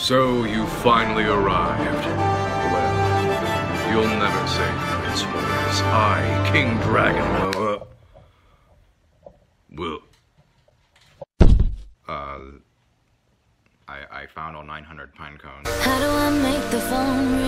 So you finally arrived. Well, you'll never say it's yours. I, King Dragon, will. Uh. Uh, I, I found all 900 pine cones. How do I make the phone?